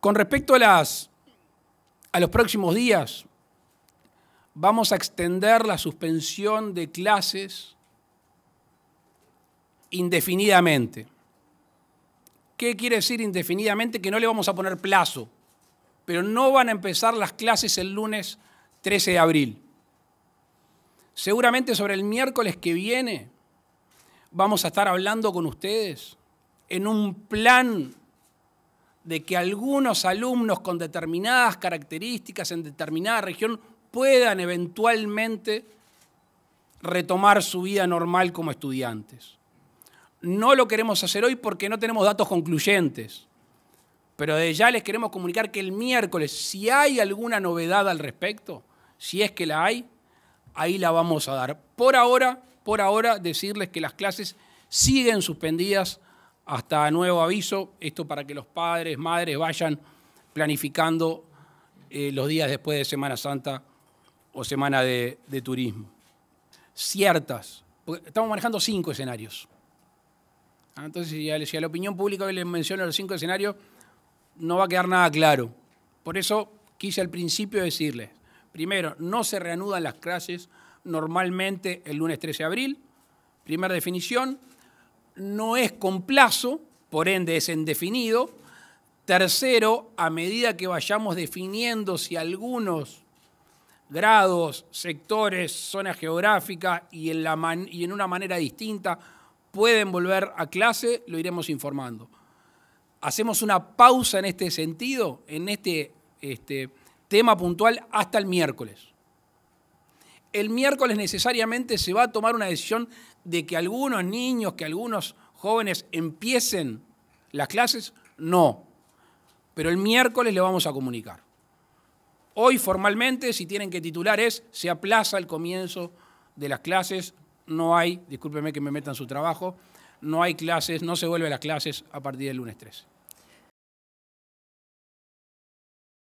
Con respecto a, las, a los próximos días, vamos a extender la suspensión de clases indefinidamente. ¿Qué quiere decir indefinidamente? Que no le vamos a poner plazo, pero no van a empezar las clases el lunes 13 de abril. Seguramente sobre el miércoles que viene vamos a estar hablando con ustedes en un plan de que algunos alumnos con determinadas características en determinada región puedan eventualmente retomar su vida normal como estudiantes. No lo queremos hacer hoy porque no tenemos datos concluyentes, pero de ya les queremos comunicar que el miércoles, si hay alguna novedad al respecto, si es que la hay, ahí la vamos a dar. Por ahora, por ahora, decirles que las clases siguen suspendidas hasta nuevo aviso, esto para que los padres, madres vayan planificando eh, los días después de Semana Santa o Semana de, Turismo. Ciertas, estamos manejando cinco escenarios. Ah, entonces, si a, si a la opinión pública hoy les menciono los cinco escenarios, no va a quedar nada claro. Por eso quise al principio decirles, primero, no se reanudan las clases normalmente el lunes 13 de abril, primera definición, no es con plazo, por ende es indefinido. Tercero, a medida que vayamos definiendo si algunos grados, sectores, zonas geográficas y en, la y en una manera distinta pueden volver a clase, lo iremos informando. Hacemos una pausa en este sentido, en este, este tema puntual, hasta el miércoles. El miércoles necesariamente se va a tomar una decisión de que algunos niños, que algunos jóvenes empiecen las clases? No. Pero el miércoles le vamos a comunicar. Hoy formalmente, si tienen que titular es, se aplaza el comienzo de las clases, no hay, discúlpeme que me metan su trabajo, no hay clases, no se vuelve a las clases a partir del lunes 13.